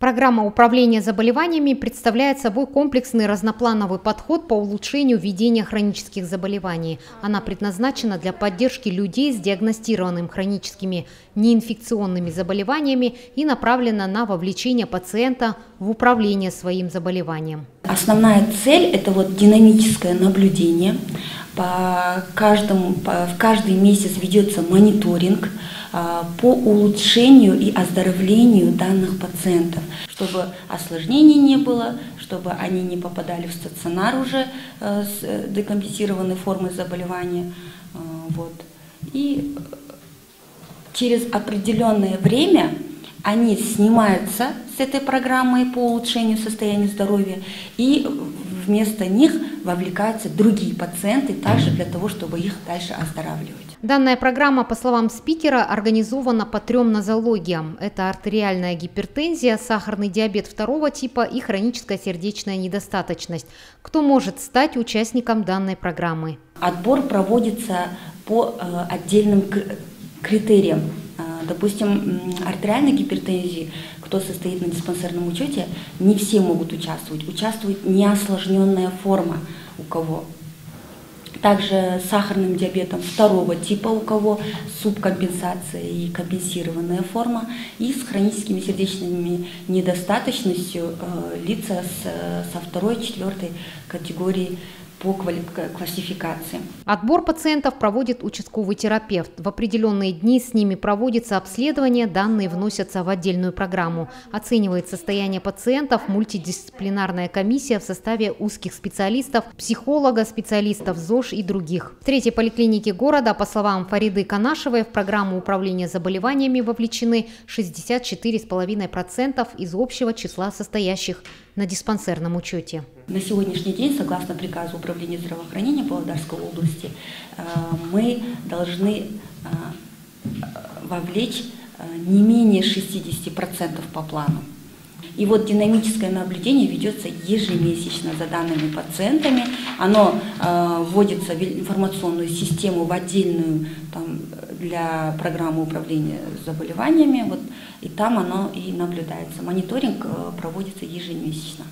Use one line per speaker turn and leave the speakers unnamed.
Программа управления заболеваниями представляет собой комплексный разноплановый подход по улучшению ведения хронических заболеваний. Она предназначена для поддержки людей с диагностированными хроническими неинфекционными заболеваниями и направлена на вовлечение пациента в управление своим заболеванием.
Основная цель – это вот динамическое наблюдение. По каждому, по, в каждый месяц ведется мониторинг а, по улучшению и оздоровлению данных пациентов, чтобы осложнений не было, чтобы они не попадали в стационар уже э, с э, декомпенсированной формой заболевания. А, вот. И через определенное время они снимаются с этой программы по улучшению состояния здоровья и вместо них вовлекаются другие пациенты также для того, чтобы их дальше оздоравливать.
Данная программа, по словам спикера, организована по трем нозологиям. Это артериальная гипертензия, сахарный диабет второго типа и хроническая сердечная недостаточность. Кто может стать участником данной программы?
Отбор проводится по э, отдельным критериям. Э, допустим, артериальной гипертензии, кто состоит на диспансерном учете, не все могут участвовать. Участвует неосложненная форма у кого также сахарным диабетом второго типа, у кого субкомпенсация и компенсированная форма, и с хроническими сердечными недостаточностью э, лица с, со второй, четвертой категории по классификации.
Отбор пациентов проводит участковый терапевт. В определенные дни с ними проводится обследование, данные вносятся в отдельную программу. Оценивает состояние пациентов мультидисциплинарная комиссия в составе узких специалистов, психолога, специалистов ЗОЖ и других. В третьей поликлинике города, по словам Фариды Канашевой, в программу управления заболеваниями вовлечены 64,5% из общего числа состоящих на диспансерном учете.
На сегодняшний день, согласно приказу Управления здравоохранения Павлодарской области, э, мы должны э, вовлечь э, не менее 60% по плану. И вот динамическое наблюдение ведется ежемесячно за данными пациентами. Оно э, вводится в информационную систему, в отдельную там, для программы управления заболеваниями. Вот, и там оно и наблюдается. Мониторинг э, проводится ежемесячно.